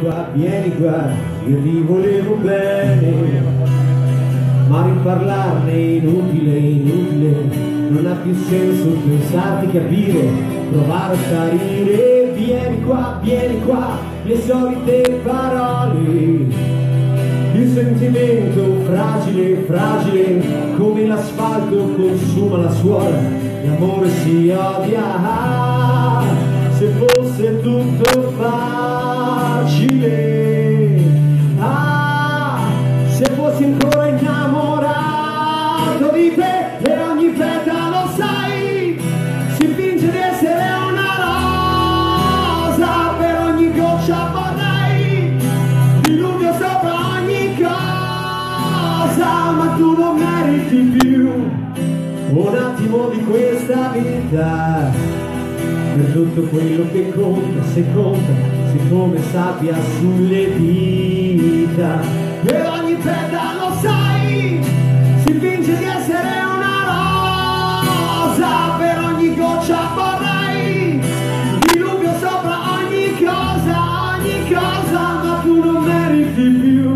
qua, vieni qua, io ti volevo bene, ma riparlarne è inutile, inutile, non ha più senso pensarti capire, provare a salire, vieni qua, vieni qua, le solite parole. Il sentimento fragile, fragile, come l'asfalto consuma la suola, l'amore si odia. Se fosse tutto facile, ah, se fossi ancora innamorato di te e ogni petalo sai, si finge di essere una rosa per ogni goccia vorrei diluvio sopra ogni cosa, ma tu non meriti più un attimo di questa vita. Per tutto quello che conta, se conta, siccome sabbia sulle dita. E ogni petalo sai, si finge di essere una rosa, per ogni goccia vorrei diluvio sopra ogni cosa, ogni cosa, ma tu non meriti più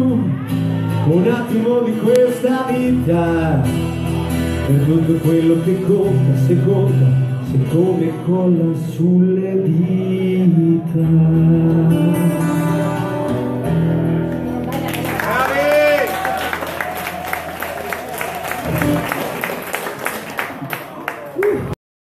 un attimo di questa vita. Per tutto quello che conta, se conta, che come colla sulle dita.